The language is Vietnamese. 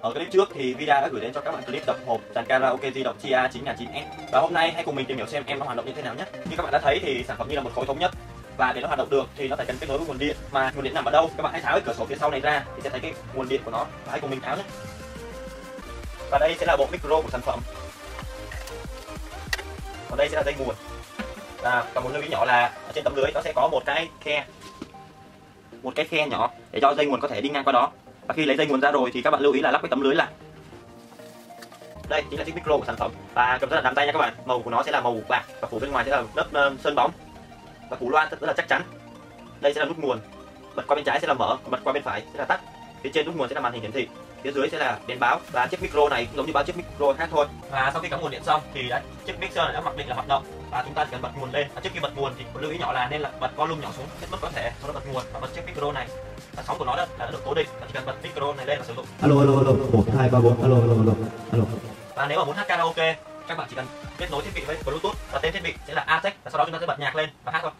ở clip trước thì Vida đã gửi đến cho các bạn clip tập hộp dàn karaoke di động Chia 9009S và hôm nay hãy cùng mình tìm hiểu xem em nó hoạt động như thế nào nhé. Như các bạn đã thấy thì sản phẩm như là một khối thống nhất. Và để nó hoạt động được thì nó phải cần kết nối với nguồn điện. Mà nguồn điện nằm ở đâu? Các bạn hãy tháo cái cửa sổ phía sau này ra thì sẽ thấy cái nguồn điện của nó. Và hãy cùng mình tháo nhé. Và đây sẽ là bộ micro của sản phẩm. Còn đây sẽ là dây nguồn. Và còn một lưu ý nhỏ là ở trên tấm lưới nó sẽ có một cái khe. Một cái khe nhỏ để cho dây nguồn có thể đi ngang qua đó và khi lấy dây nguồn ra rồi thì các bạn lưu ý là lắp cái tấm lưới lại. Đây chính là chiếc micro của sản phẩm. Và cầm rất là nắm tay nha các bạn. Màu của nó sẽ là màu bạc và phủ bên ngoài sẽ là lớp uh, sơn bóng. Và phủ loa rất là chắc chắn. Đây sẽ là nút nguồn. Bật qua bên trái sẽ là mở bật qua bên phải sẽ là tắt. Phía trên nút nguồn sẽ là màn hình hiển thị. Phía dưới sẽ là đèn báo. Và chiếc micro này cũng giống như bao chiếc micro khác thôi. Và sau khi cắm nguồn điện xong thì đã, chiếc mixer này đã mặc định là hoạt động. Và chúng ta chỉ cần bật nguồn lên. Và trước khi bật nguồn thì lưu ý nhỏ là nên là bật volume nhỏ xuống hết mức có thể. Sau đó bật nguồn và bật chiếc micro này sóng của nó đó là đã được cố định và chỉ cần bật micro này lên và sử dụng. Alo alo alo một hai ba bốn alo alo alo alo. Và nếu mà muốn hát karaoke các bạn chỉ cần kết nối thiết bị với bluetooth và tên thiết bị sẽ là Atech và sau đó chúng ta sẽ bật nhạc lên và hát thôi